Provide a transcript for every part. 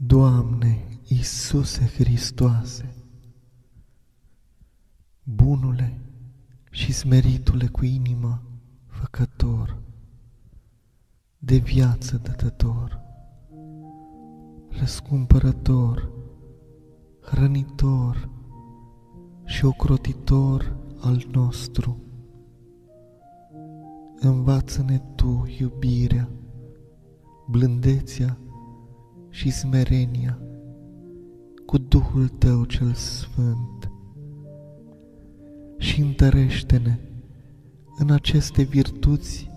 Doamne Iisuse Hristoase, bunule și smeritule cu inima făcător, de viață dătător, răscumpărător, hrănitor și ocrotitor al nostru. Învață-ne Tu iubirea, blândețea și smerenia cu Duhul Tău cel Sfânt. Și întărește-ne în aceste virtuți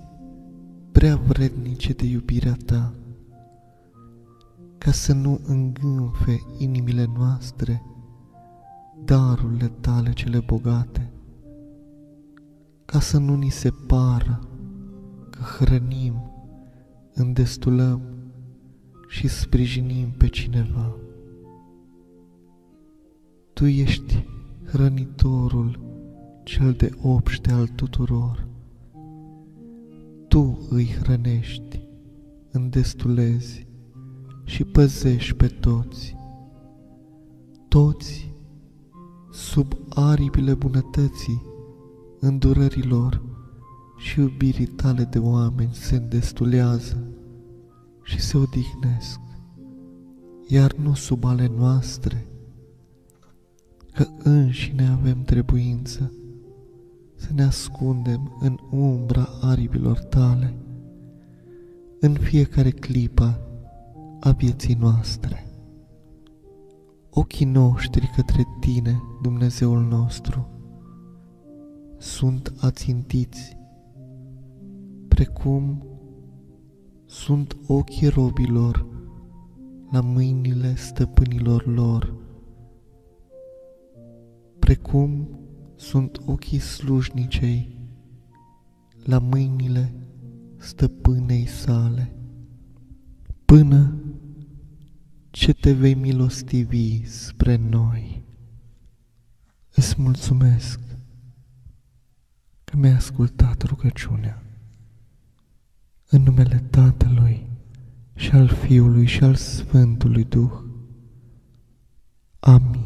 prea vrednice de iubirea Ta, ca să nu îngânfe inimile noastre darurile Tale cele bogate, ca să nu ni se pară că hrănim, îndestulăm și sprijinim pe cineva. Tu ești hrănitorul cel de obște al tuturor. Tu îi hrănești, îndestulezi și păzești pe toți. Toți, sub aripile bunătății, îndurărilor și iubirii tale de oameni se îndestulează și se odihnesc, iar nu sub ale noastre, că înșine avem trebuință să ne ascundem în umbra aripilor tale în fiecare clipă a vieții noastre. Ochii noștri către Tine, Dumnezeul nostru, sunt ațintiți, precum sunt ochii robilor la mâinile stăpânilor lor, precum sunt ochii slujnicei la mâinile stăpânei sale, până ce te vei milostivi spre noi. Îți mulțumesc că mi-ai ascultat rugăciunea. În numele Tatălui și al Fiului și al Sfântului Duh. Amin.